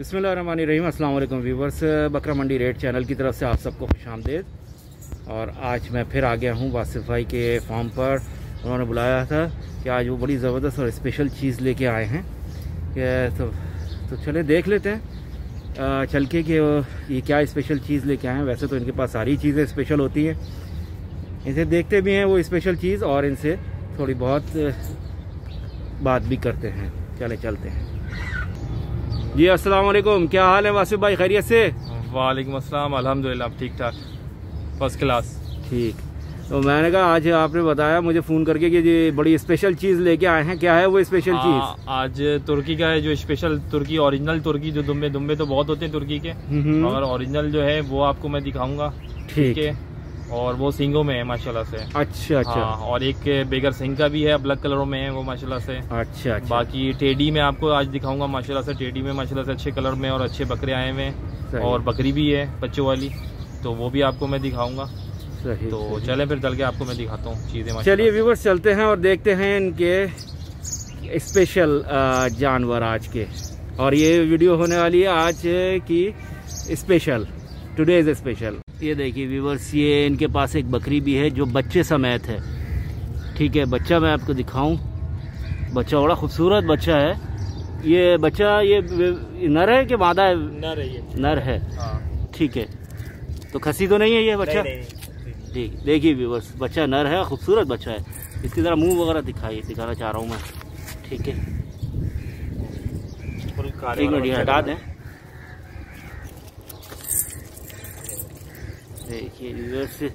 बसमीम अल्लाम व्यूवर्स बकरा मंडी rate channel की तरफ़ से आप सबको खुश आमदेद। और आज मैं फिर आ गया हूँ वासिफ भाई के फार्म पर। उन्होंने बुलाया था कि आज वो बड़ी ज़बरदस्त और स्पेशल चीज़ लेके आए हैं। तो, तो चले देख लेते हैं। चल के कि ये क्या स्पेशल चीज़ लेके आए हैं। वैसे तो इनके पास सारी चीज़ें स्पेशल होती हैं। इनसे देखते भी हैं वो स्पेशल चीज़ और इनसे थोड़ी बहुत बात भी करते हैं। चले चलते हैं। जी अस्सलाम वालेकुम। क्या हाल है वासिफ भाई? खैरियत से? वालेकुम अस्सलाम अल्हम्दुलिल्लाह ठीक ठाक? फ़र्स्ट क्लास ठीक। तो मैंने कहा आज आपने बताया मुझे फ़ोन करके कि ये बड़ी स्पेशल चीज़ लेके आए हैं। क्या है वो स्पेशल चीज़? आज तुर्की का है जो स्पेशल तुर्की ओरिजिनल तुर्की जो दुम्बे दुम्बे तो बहुत होते हैं तुर्की के। हम्म। मगर ओरिजिनल जो है वो आपको मैं दिखाऊँगा। ठीक है? और वो सिंगों में है माशाल्लाह से। अच्छा अच्छा। हाँ, और एक बेगर सिंह का भी है ब्लैक कलरों में है वो माशाल्लाह से। अच्छा अच्छा। बाकी टेडी में आपको आज दिखाऊँगा माशाल्लाह से। टेडी में माशाल्लाह से अच्छे कलर में और अच्छे बकरे आए हुए हैं। और बकरी भी है बच्चों वाली। तो वो भी आपको मैं दिखाऊँगा। सही तो सही। चले फिर चल के आपको मैं दिखाता हूँ चीज़ें चलिए व्यूवर्स चलते हैं और देखते हैं इनके स्पेशल जानवर आज के। और ये वीडियो होने वाली है आज की स्पेशल टुडे इज़ स्पेशल ये देखिए व्यूवर्स ये इनके पास एक बकरी भी है जो बच्चे समेत है। ठीक है बच्चा मैं आपको दिखाऊँ। बच्चा बड़ा खूबसूरत बच्चा है। ये बच्चा ये नर है कि मादा है? न रही है नर है। हाँ। ठीक है। तो खसी तो नहीं है ये बच्चा? ठीक देखिए व्यूवर्स बच्चा नर है खूबसूरत बच्चा है। इसकी ज़रा मुँह वगैरह दिखाइए दिखाना चाह रहा हूँ मैं। ठीक है। एक मिनट हटा दें। देखिए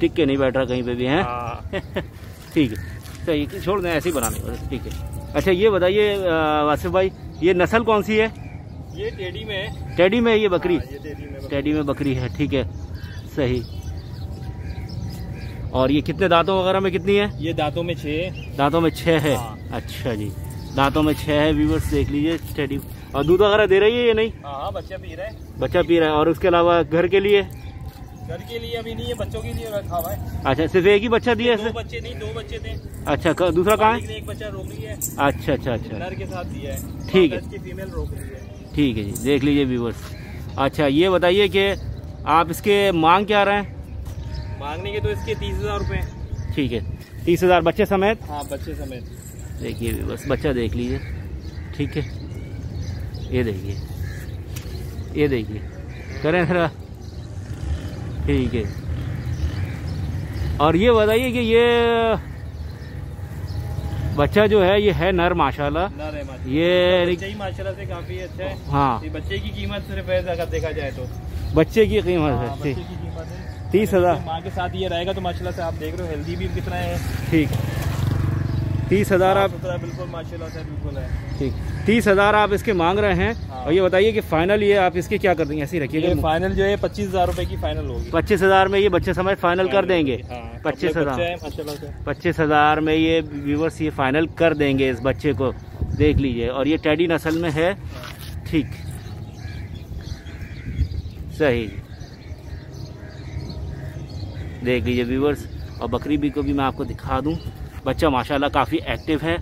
टिक के नहीं बैठ रहा कहीं पे भी हैं? हाँ, ठीक है। तो ये छोड़ दें ऐसे ही बनाने बस ठीक है। अच्छा ये बताइए वासिफ भाई ये नस्ल कौन सी है? ये टेडी में है। टेडी में है ये बकरी? हाँ, टेडी में बकरी। टेडी में बकरी है ठीक है। सही। और ये कितने दांतों वगैरह में कितनी है? ये दांतों में है। दांतों में छह है? हाँ। अच्छा जी। दांतों में छह है व्यूवर्स देख लीजिए टेडी। और दूध वगैरह दे रही है ये नहीं? हाँ बच्चा पी रहा है। बच्चा पी रहा है और उसके अलावा घर के लिए? घर के लिए अभी नहीं है बच्चों के लिए रखा हुआ है। अच्छा सिर्फ़ एक ही बच्चा दिया दो बच्चे नहीं दो बच्चे थे। अच्छा दूसरा कहाँ है? एक बच्चा रोक लिया है। अच्छा अच्छा अच्छा। नर के साथ दिया है। ठीक है। फीमेल रोक ली है। ठीक है जी देख लीजिए व्यूवर्स अच्छा ये बताइए कि आप इसके मांग क्या रहे हैं? मांगने के तो इसके तीस हज़ार रूपए ठीक है तीस हज़ार बच्चे समेत? हाँ बच्चे समेत। देखिए व्यूवर्स बच्चा देख लीजिए। ठीक है ये देखिए। ये देखिए। करें जरा ठीक है। और ये बताइए कि ये बच्चा जो है ये है नर माशाल्लाह। है ये बच्चा ही माशाल्लाह से काफ़ी अच्छा है। हाँ। ये बच्चे की कीमत सिर्फ़ अगर देखा जाए तो। बच्चे की कीमत हाँ, है बच्चे ठीक। की कीमत है। तीस हज़ार। माँ के साथ ये रहेगा तो माशाल्लाह से आप देख रहे हो हेल्दी भी कितना है। ठीक। तीस हज़ार आप बिल्कुल माशाल्लाह से बिल्कुल है। ठीक। तीस हज़ार आप इसके मांग रहे हैं हाँ। और ये बताइए कि फाइनल ये आप इसके क्या कर देंगे? ऐसे ही रखिएगा फाइनल जो है पच्चीस हज़ार रूपए की फाइनल होगी। पच्चीस हज़ार में ये बच्चे समय फाइनल कर देंगे। हाँ, पच्चीस हज़ार। पच्चीस हज़ार में ये व्यूवर्स ये फाइनल कर देंगे इस बच्चे को। देख लीजिए। और ये टैडी नस्ल में है। ठीक। सही। देख लीजिए व्यूवर्स और बकरी भी को भी मैं आपको दिखा दूँ। बच्चा माशाल्लाह काफ़ी एक्टिव है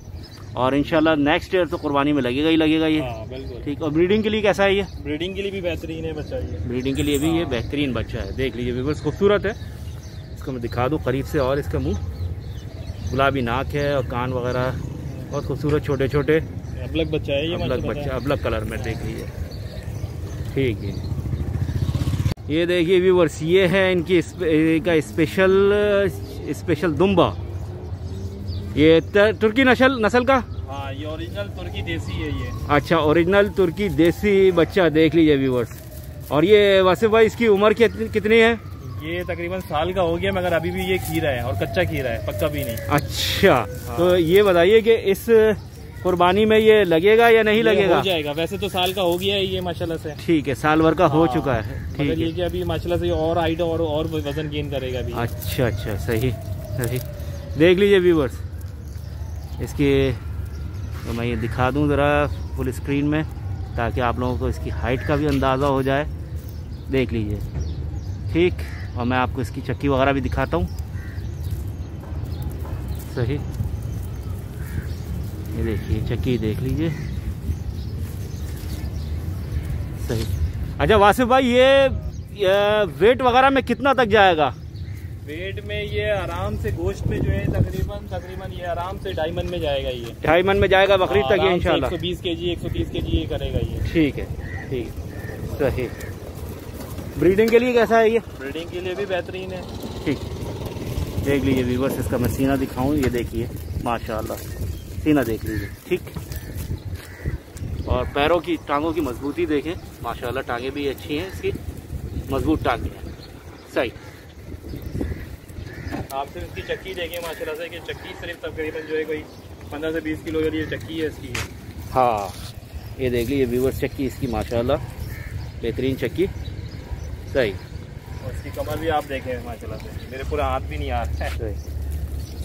और इंशाल्लाह नेक्स्ट ईयर तो कुर्बानी में लगेगा ही लगेगा ये। हाँ ठीक और ब्रीडिंग के लिए कैसा है ये? ब्रीडिंग के लिए भी बेहतरीन है बच्चा ये। ब्रीडिंग के लिए भी ये बेहतरीन बच्चा है। देख लीजिए व्यूवर्स खूबसूरत है। इसको मैं दिखा दूँ करीब से और इसका मुँह। गुलाबी नाक है और कान वगैरह। बहुत खूबसूरत छोटे छोटे अबलग बच्चा है ये अबलग बच्चा। अबलग कलर में देख लीजिए। ठीक है। ये देखिए व्यूवर्स ये है इनकी स्पे- का स्पेशल स्पेशल दुम्बा। ये तुर्की नस्ल नस्ल का? हाँ ये ओरिजिनल तुर्की देसी है ये। अच्छा ओरिजिनल तुर्की देसी बच्चा देख लीजिए व्यूवर्स और ये वासिफ भाई इसकी उम्र कितनी है? ये तकरीबन साल का हो गया मगर अभी भी ये खीरा है और कच्चा खीरा है पक्का भी नहीं। अच्छा तो ये बताइए कि इस कुर्बानी में ये लगेगा या नहीं लगेगा? हो जाएगा वैसे तो साल का हो गया है ये माशाल्लाह से। ठीक है साल भर का हो हाँ, चुका है। ठीक है। कि अभी माशाल्लाह से और हाइट और और वज़न गेन करेगा अभी अच्छा अच्छा सही सही। देख लीजिए व्यूवर्स इसकी तो मैं ये दिखा दूँ ज़रा फुल स्क्रीन में ताकि आप लोगों को इसकी हाइट का भी अंदाज़ा हो जाए। देख लीजिए। ठीक और मैं आपको इसकी चक्की वगैरह भी दिखाता हूँ। सही। ये देखिए चक्की देख लीजिए। सही। अच्छा वासिफ भाई ये, ये वेट वगैरह में कितना तक जाएगा? वेट में ये आराम से गोश्त में जो है तकरीबन तकरीबन ये आराम से डायमंड में जाएगा ये। ढाई मन में जाएगा बकरीद तक ये इंशाल्लाह। एक सौ बीस के जी एक सौ तीस के जी ये करेगा ये। ठीक है ठीक सही। ब्रीडिंग के लिए कैसा है ये? ब्रीडिंग के लिए भी बेहतरीन है। ठीक। देख लीजिए व्यूवर्स इसका मैं सीना दिखाऊँ ये देखिए माशाल्लाह। सीना देख लीजिए ठीक। और पैरों की टांगों की मजबूती देखें। माशाल्लाह टांगे भी अच्छी हैं इसकी मज़बूत टांगे हैं। सही। आप सिर्फ़ इसकी चक्की देखें माशाल्लाह से कि चक्की सिर्फ़ तकरीबन जो है कोई पंद्रह से बीस किलो ये चक्की है इसकी। हाँ ये देख लीजिए व्यूवर्स चक्की इसकी माशाल्लाह बेहतरीन चक्की। सही। और इसकी कमर भी आप देखें माशाल्लाह से मेरे पूरा हाथ भी नहीं आ रहा है।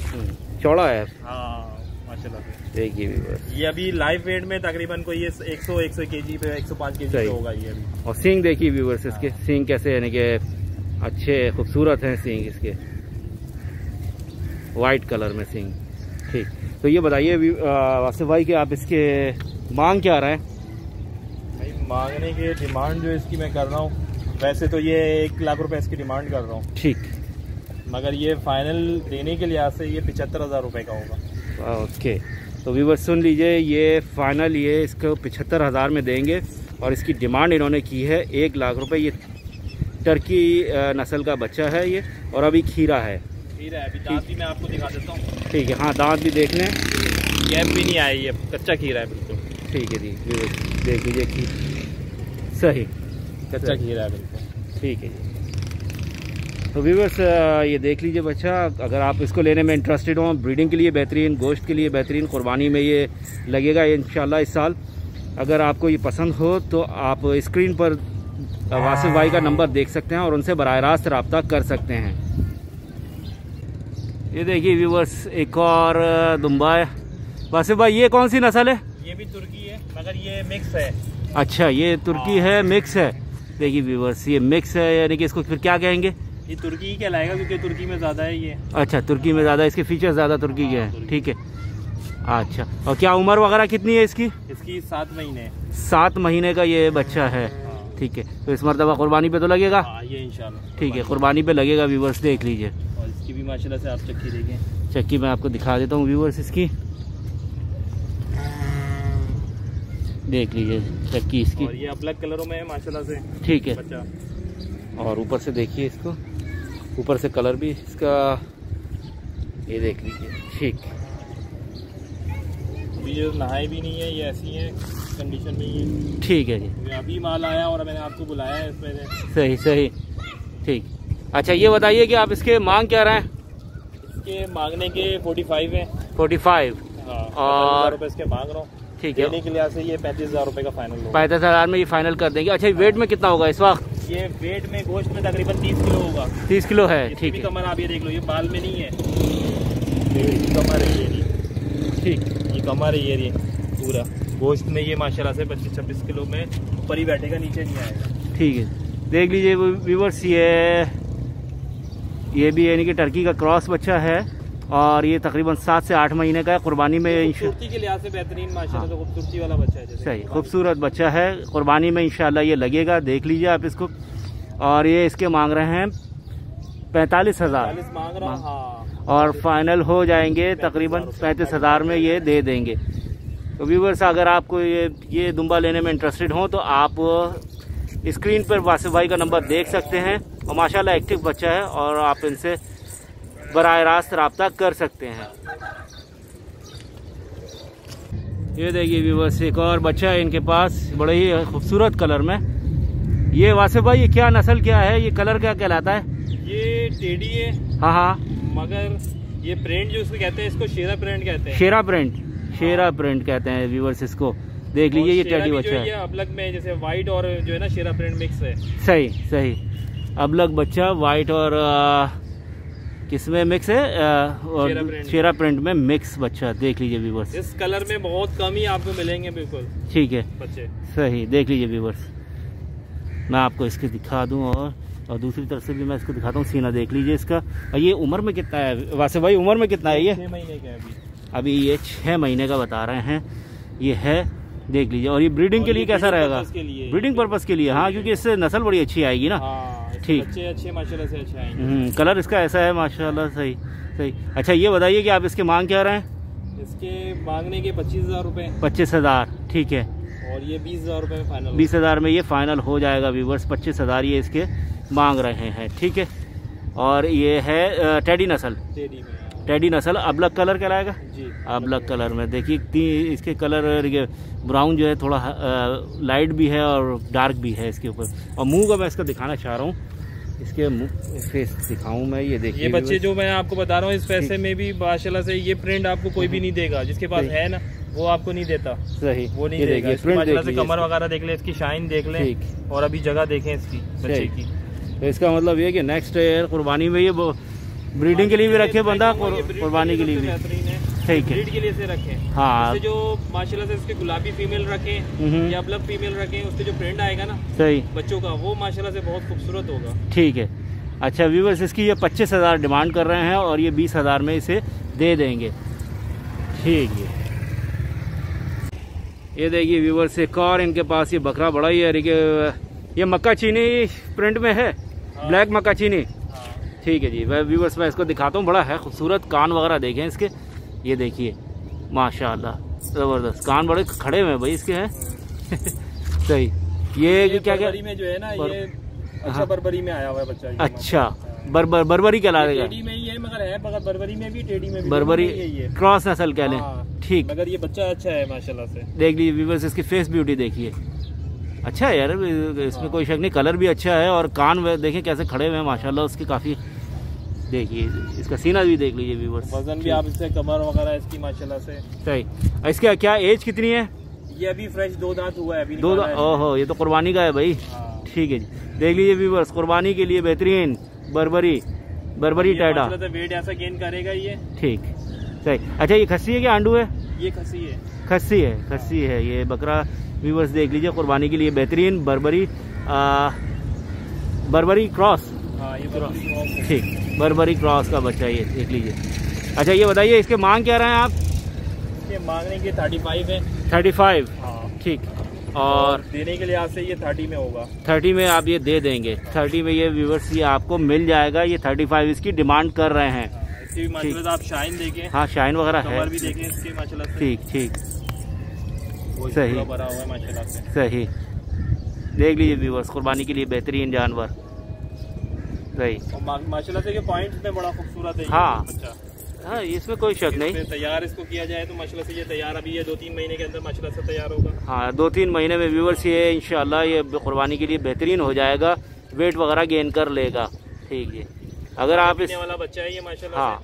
हम्म, चौड़ा है। हाँ माशाल्लाह देखिए व्यूवर्स ये अभी लाइव वेट में तकरीबन कोई ये 100 100 केजी पे 105 केजी। पे होगा ये अभी। और सींग देखिए व्यूवर्स इसके सींग कैसे यानी कि अच्छे खूबसूरत हैं सींग इसके। वाइट कलर में सींग। ठीक। तो ये बताइए वासिफ भाई कि आप इसके मांग क्या रहे हैं? भाई मांगने की डिमांड जो इसकी मैं कर रहा हूँ वैसे तो ये एक लाख रुपए इसकी डिमांड कर रहा हूँ। ठीक। मगर ये फाइनल देने के लिहाज से ये पिछहत्तर हज़ार रुपये का होगा। ओके। तो व्यूवर्स सुन लीजिए ये फाइनल ये इसको पिछहत्तर हज़ार में देंगे और इसकी डिमांड इन्होंने की है एक लाख रुपए। ये टर्की नस्ल का बच्चा है ये और अभी खीरा है। ठीक है। अभी दांत भी मैं आपको दिखा देता हूँ। ठीक है हाँ दांत भी देख लें गैप भी नहीं आई ये कच्चा खीरा है बिल्कुल। ठीक है जी देख लीजिए खीर सही। कच्चा खीरा है बिल्कुल। ठीक है जी। तो व्यूवर्स ये देख लीजिए बच्चा अगर आप इसको लेने में इंटरेस्टेड हों ब्रीडिंग के लिए बेहतरीन गोश्त के लिए बेहतरीन कुर्बानी में ये लगेगा इंशाल्लाह इस साल। अगर आपको ये पसंद हो तो आप स्क्रीन पर वासिफ भाई का नंबर देख सकते हैं और उनसे बरह रास्त रबता कर सकते हैं। ये देखिए व्यूवर्स एक और दुम्बा है वासिफ भाई ये कौन सी नस्ल है? ये भी तुर्की है मगर ये मिक्स है। अच्छा ये तुर्की है मिक्स है। देखिए व्यूवर्स ये मिक्स है यानी कि इसको फिर क्या कहेंगे? ये तुर्की ही कहलाएगा क्योंकि तुर्की में ज़्यादा है ये। अच्छा तुर्की में ज़्यादा इसके फीचर ज़्यादा तुर्की के हैं ठीक है। अच्छा और क्या उम्र वगैरह कितनी है इसकी? इसकी सात महीने। सात महीने का ये बच्चा है। हाँ। ठीक है तो इस मरतबा कुर्बानी पे तो लगेगा? हाँ, ये इंशाल्लाह। ठीक है कुर्बानी पे लगेगा व्यूवर्स देख लीजिए। भी माशाल्लाह से आप चक्की देखें। चक्की मैं आपको दिखा देता हूँ व्यूवर्स इसकी। देख लीजिए चक्की इसकी। और ये अलग कलरों में है माशाल्लाह से। ठीक है। बच्चा और ऊपर से देखिए इसको। ऊपर से कलर भी इसका ये देख लीजिए। ठीक। अभी ये नहाए भी नहीं है ये ऐसी है कंडीशन में ही है। ठीक है जी। अभी माल आया और मैंने आपको बुलाया है इसमें सही सही। ठीक। अच्छा ये बताइए कि आप इसके मांग क्या रहे हैं? इसके मांगने के 45 है। फोर्टी फाइव हाँ और- इसके मांग रहा हूँ। ठीक है। के लिहाज से ये पैंतीस हज़ार रुपए का फाइनल पैंतीस हज़ार में ये फाइनल कर देंगे। अच्छा वेट में कितना होगा इस वक्त? ये वेट में गोश्त में तकरीबन तीस किलो होगा। तीस किलो है ठीक है। कमर आप ये देख लो ये बाल में नहीं है। कमर है ये ठीक। ये कमर है ये पूरा। गोश्त में ये माशाल्लाह से पच्चीस छब्बीस किलो में ऊपर ही बैठेगा नीचे नहीं आएगा। ठीक है। देख लीजिए व्यूवर्स ये ये भी यानी कि टर्की का क्रॉस बच्चा है और ये तकरीबन सात से आठ महीने का है। कुर्बानी में खूबसूरती के लिहाज से बेहतरीन माशाल्लाह से खूबसूरती वाला बच्चा है सही खूबसूरत बच्चा है। कुर्बानी में इंशाल्लाह ये लगेगा देख लीजिए आप इसको। और ये इसके मांग रहे हैं पैंतालीस हज़ार। हूँ हाँ। और फाइनल हो जाएँगे तकरीबन पैंतीस हज़ार में ये दे देंगे। तो व्यूवर्स अगर आपको ये ये दुम्बा लेने में इंटरेस्टेड हो तो आप स्क्रीन पर वासिफ भाई का नंबर देख सकते हैं। और माशाल्लाह एक्टिव बच्चा है और आप इनसे बरह रास्त रबता कर सकते हैं। ये देखिए व्यूवर्स एक और बच्चा है इनके पास बड़े ही खूबसूरत कलर में। ये वासिफ भाई ये क्या नस्ल क्या है? ये कलर क्या कहलाता है? ये टेडी है हाँ हाँ। मगर ये प्रिंट जो उसको कहते हैं इसको शेरा प्रिंट कहते हैं। शेरा प्रिंट शेरा प्रिंट कहते हैं व्यूवर्स इसको। देख लीजिए ये टेडी बच्चा है। ये अपलग में जैसे व्हाइट और जो है ना शेरा प्रिंट मिक्स है। सही सही। अबलग बच्चा वाइट और किसमें मिक्स है? और शेरा प्रिंट। में। मिक्स बच्चा देख लीजिए व्यूवर्स इस कलर में बहुत कम ही आपको मिलेंगे बिल्कुल। ठीक है। बच्चे। सही देख लीजिए व्यूवर्स मैं आपको इसके दिखा दूँ और और दूसरी तरफ़ से भी मैं इसको दिखाता हूँ सीना देख लीजिए इसका। और ये उम्र में कितना है? वासे भाई उम्र में कितना है ये? महीने का अभी। अभी ये छः महीने का बता रहे हैं। ये है देख लीजिए। और ये ब्रीडिंग और के लिए कैसा रहेगा? ब्रीडिंग पर्पज के लिए हाँ क्योंकि इससे नस्ल बड़ी अच्छी आएगी ना। हाँ। ठीक। बच्चे अच्छे माशाल्लाह से अच्छे आएँगे। हम्म, कलर इसका ऐसा है माशाल्लाह सही सही। अच्छा ये बताइए कि आप इसके मांग क्या रहे हैं? इसके मांगने के पच्चीस हज़ार रुपए। पच्चीस हज़ार ठीक है। और ये बीस हज़ार रुपए में फाइनल बीस हज़ार में ये फाइनल हो जाएगा व्यूवर्स पच्चीस हज़ार ये इसके मांग रहे हैं ठीक है। और ये है टेडी नस्ल टेडी में हाँ। टेडी नस्ल अबलग कलर कहलाएगा जी अबलग कलर में। देखिए इसके कलर ब्राउन जो है थोड़ा लाइट भी है और डार्क भी है इसके ऊपर। और मुँह का मैं इसका दिखाना चाह रहा हूँ। इसके फेस दिखाऊँ मैं ये देखिए ये बच्चे जो मैं आपको बता रहा हूँ इस पैसे में भी माशाल्लाह से ये प्रिंट आपको कोई भी नहीं देगा। जिसके पास है ना वो आपको नहीं देता। सही। वो नहीं देगा। माशाल्लाह से कमर वगैरह देख ले इसकी शाइन देख ले और अभी जगह देखें इसकी बच्चे की। तो इसका मतलब ये कि नेक्स्ट ईयर कुर्बानी में ये ब्रीडिंग के लिए भी रखे बंदा कुर्बानी के लिए भी। ठीक है। ब्रीड के लिए से रखें। हाँ। जो माशाल्लाह से इसके गुलाबी फीमेल रखें या ब्लड फीमेल रखें उससे जो प्रिंट आएगा ना सही। बच्चों का वो माशाल्लाह से बहुत खूबसूरत होगा। ठीक है। अच्छा व्यूवर्स इसकी ये पच्चीस हज़ार डिमांड कर रहे हैं और ये बीस हज़ार में इसे दे देंगे। ठीक है। ये देखिए व्यूवर्स एक और इनके पास ये बकरा बड़ा ही है। देखिए ये मक्का चीनी प्रिंट में है? ब्लैक मक्का चीनी? हाँ। ठीक है जी। मैं व्यूवर्स मैं इसको दिखाता हूँ। बड़ा है खूबसूरत कान वगैरह देखें इसके। ये देखिए माशाल्लाह ज़बरदस्त। कान बड़े खड़े हुए हैं भाई इसके हैं? सही। ये ये क्या क्या में जो है ना बर- ये अच्छा हाँ। बरबरी में आया हुआ है बच्चा ये अच्छा हाँ। बर, बर, बरबरी कहला देगा टेडी में ही है मगर है मगर बरबरी में भी टेडी में भी बरबरी दोनों में यही है क्रॉस नस्ल कह लें हाँ, ठीक। मगर ये बच्चा अच्छा है माशाल्लाह से। देख लीजिए व्यूवर्स इसकी फेस ब्यूटी देखिए। अच्छा है यार इसमें कोई शक नहीं कलर भी अच्छा है और कान देखें कैसे खड़े हुए हैं माशाल्लाह उसकी काफ़ी देखिए इसका सीना भी देख लीजिए व्यूवर्स वज़न भी आप इससे कमर वगैरह इसकी माशाल्लाह से। सही। इसका क्या एज कितनी है? ये अभी फ्रेश दो दांत हुआ है अभी दो है। ओहो ये तो कुर्बानी का है भाई। हाँ। ठीक है जी। देख लीजिए व्यूवर्स कुर्बानी के लिए बेहतरीन बरबरी बरबरी टैडा वेट ऐसा गेन करेगा ये। ठीक। सही। अच्छा ये खस्सी है क्या आंडू है? ये खसी है। खस्सी है खस्सी है। ये बकरा व्यूवर्स देख लीजिए कुर्बानी के लिए बेहतरीन बरबरी बरबरी क्रॉस। क्रॉस है। ठीक बरबरी क्रॉस का बच्चा है ये देख लीजिए। अच्छा ये बताइए इसके मांग क्या रहे हैं आप? इसके मांगने के थर्टी फाइव है। थर्टी फाइव हाँ। ठीक और देने के लिए आज से ये थर्टी में होगा। थर्टी में आप ये दे देंगे। थर्टी में ये व्यूवर्स ये आपको मिल जाएगा ये थर्टी फाइव इसकी डिमांड कर रहे हैं। हाँ, इसकी आप शाइन देखें। हाँ शाइन वगैरह है। भी देखें इसके माशाल्लाह ठीक ठीक। सही। भरा हुआ है माशाल्लाह सही। देख लीजिए व्यूवर्स कुर्बानी के लिए बेहतरीन जानवर। सही और मा- माशाल्लाह से ये पॉइंट्स में बड़ा खूबसूरत है हाँ। बच्चा हाँ इसमें कोई शक नहीं। तैयार इसको किया जाए तो माशाल्लाह से ये तैयार अभी ये दो तीन महीने के अंदर माशाल्लाह से तैयार होगा। हाँ दो तीन महीने में व्यूवर्स ये इंशाल्लाह ये कुर्बानी के लिए बेहतरीन हो जाएगा वेट वगैरह गेन कर लेगा। ठीक है। अगर आप इस वाला बच्चा है ये माशाल्लाह हाँ।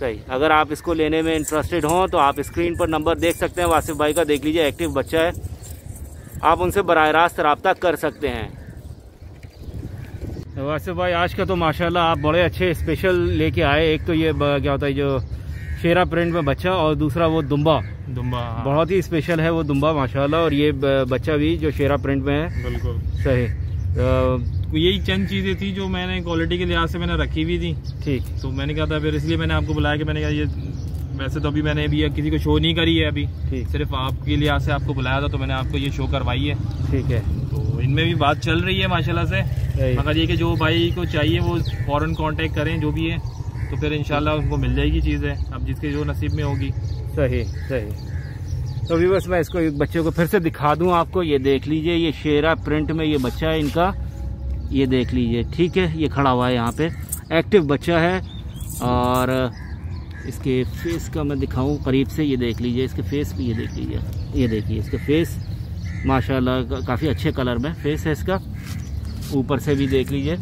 सही। अगर आप इसको लेने में इंटरेस्टेड हों तो आप स्क्रीन पर नंबर देख सकते हैं वासिफ भाई का देख लीजिए एक्टिव बच्चा है। आप उनसे बरह रास्त रबता कर सकते हैं। वासिफ भाई आज का तो माशाल्लाह आप बड़े अच्छे स्पेशल लेके आए। एक तो ये क्या होता है जो शेरा प्रिंट में बच्चा और दूसरा वो दुम्बा। दुम्बा हाँ, बहुत ही स्पेशल है वो दुम्बा माशाल्लाह। और ये बच्चा भी जो शेरा प्रिंट में है। बिल्कुल। सही। तो यही चंद चीज़ें थी जो मैंने क्वालिटी के लिहाज से मैंने रखी हुई थी। ठीक। तो मैंने कहा था फिर इसलिए मैंने आपको बुलाया कि मैंने कहा ये वैसे तो अभी मैंने अभी किसी को शो नहीं करी है अभी। ठीक। सिर्फ़ आपके लिहाज से आपको बुलाया था तो मैंने आपको ये शो करवाई है। ठीक है। तो इनमें भी बात चल रही है माशाल्लाह से। मगर ये कि जो भाई को चाहिए वो फ़ौरन कांटेक्ट करें जो भी है तो फिर इंशाल्लाह उनको मिल जाएगी चीज़ें। अब जिसके जो नसीब में होगी। सही सही। तो व्यूवर्स मैं इसको एक बच्चे को फिर से दिखा दूँ आपको। ये देख लीजिए ये शेरा प्रिंट में ये बच्चा है इनका। ये देख लीजिए ठीक है ये खड़ा हुआ है यहाँ पे। एक्टिव बच्चा है और इसके फेस का मैं दिखाऊँ करीब से। ये देख लीजिए इसके फेस भी ये देख लीजिए। ये देखिए इसके फेस माशाल्लाह काफ़ी अच्छे कलर में फेस है इसका। ऊपर से भी देख लीजिए।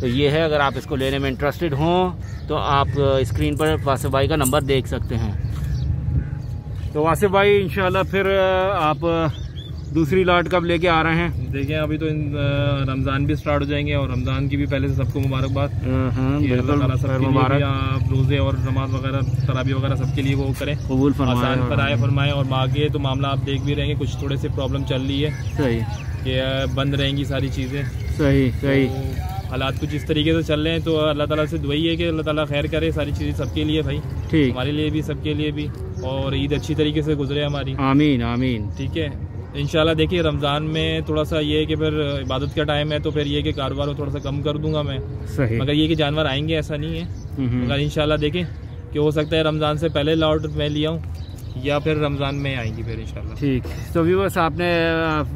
तो ये है, अगर आप इसको लेने में इंटरेस्टेड हों तो आप स्क्रीन पर वासिफ भाई का नंबर देख सकते हैं। तो वासिफ भाई, इंशाल्लाह फिर आप दूसरी लॉट कब लेके आ रहे हैं? देखिए अभी तो इन, रमज़ान भी स्टार्ट हो जाएँगे और रमज़ान की भी पहले से सबको मुबारकबाद। हाँ, मुबारक। आप रोज़े और नमाज़ वगैरह तराबी वगैरह सबके लिए वो करें। कबूल फरमाए आसान फराए फरमाए और आगे तो मामला आप देख भी रहेंगे कुछ थोड़े से प्रॉब्लम चल रही है। सही। कि बंद रहेंगी सारी चीज़ें। सही सही। तो हालात कुछ इस तरीके से चल रहे हैं तो अल्लाह ताला से दुआई है कि अल्लाह ताला खैर करे सारी चीज़ें सबके लिए भाई। ठीक। हमारे लिए भी सबके लिए भी। और ईद अच्छी तरीके से गुजरे हमारी। आमीन आमीन। ठीक है? इंशाल्लाह देखिए रमज़ान में थोड़ा सा ये है कि फिर इबादत का टाइम है तो फिर ये कि कारोबार थोड़ा सा कम कर दूँगा मैं। सही। मगर ये कि जानवर आएँगे ऐसा नहीं है। मगर इंशाल्लाह देखें कि हो सकता है रमज़ान से पहले लॉट मैं लिया हूँ या फिर रमज़ान में आएँगी फिर इंशाल्लाह। ठीक। तो व्यूवर्स आपने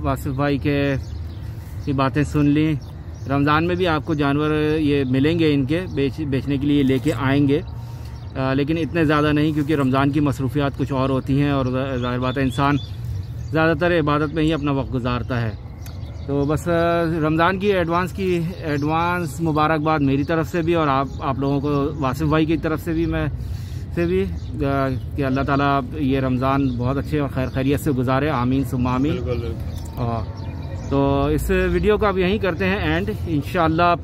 वासिफ भाई के की बातें सुन ली। रमज़ान में भी आपको जानवर ये मिलेंगे इनके बेच बेचने के लिए लेके आएँगे। अ, लेकिन इतने ज़्यादा नहीं क्योंकि रमज़ान की मसरूफियात कुछ और होती हैं और ज़ाहिर बात है इंसान ज़्यादातर इबादत में ही अपना वक्त गुजारता है। तो बस रमज़ान की एडवांस की एडवांस मुबारकबाद मेरी तरफ़ से भी और आप आप लोगों को वासिफ भाई की तरफ़ से भी मैं से भी कि अल्लाह ताला ये रमज़ान बहुत अच्छे और खैर खैरियत से गुजारे। आमीन सुम आमीन। हाँ, तो इस वीडियो को अब यहीं करते हैं एंड। इन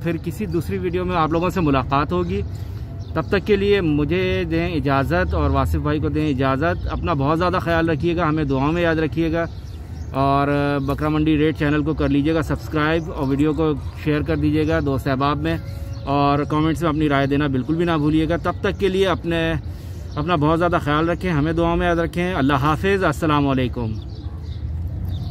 फिर किसी दूसरी वीडियो में आप लोगों से मुलाकात होगी। तब तक के लिए मुझे दें इजाज़त और वासिफ भाई को दें इजाज़त। अपना बहुत ज़्यादा ख्याल रखिएगा, हमें दुआओं में याद रखिएगा। और बकरा मंडी रेड चैनल को कर लीजिएगा सब्सक्राइब और वीडियो को शेयर कर दीजिएगा दोस्त अहबाब में। और कमेंट्स में अपनी राय देना बिल्कुल भी ना भूलिएगा। तब तक के लिए अपने, अपना बहुत ज़्यादा ख्याल रखें, हमें दुआओं में याद रखें। अल्लाह हाफिज़ अस्सलाम वालेकुम